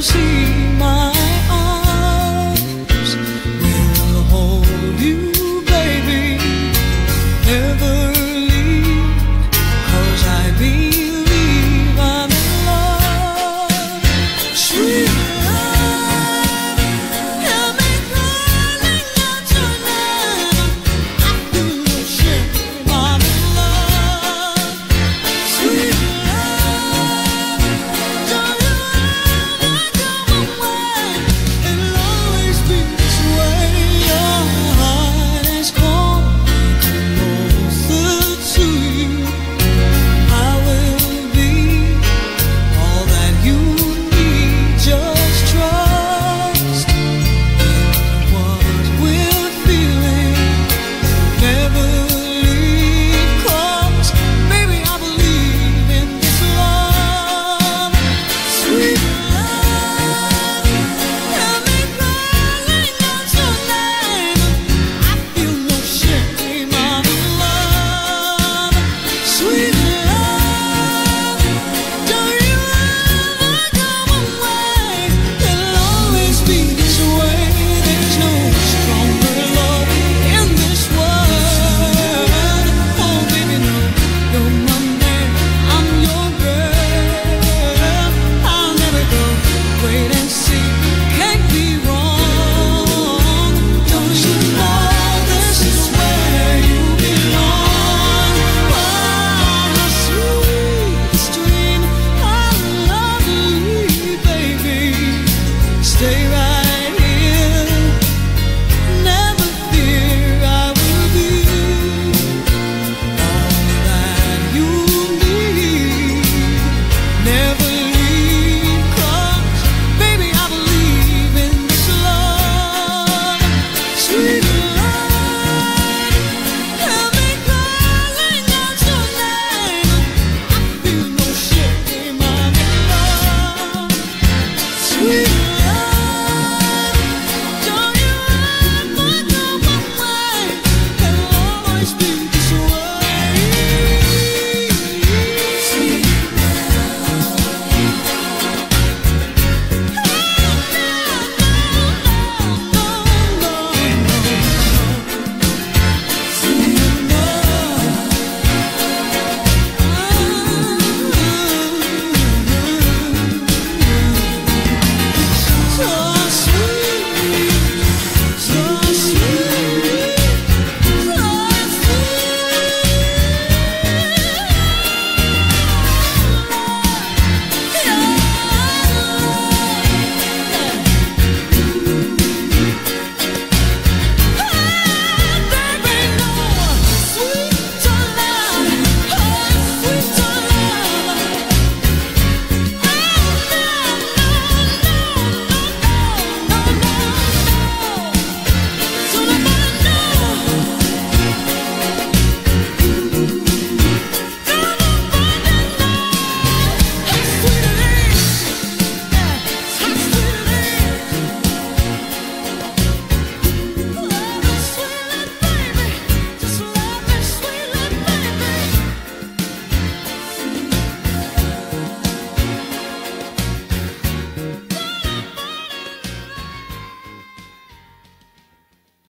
see sweet.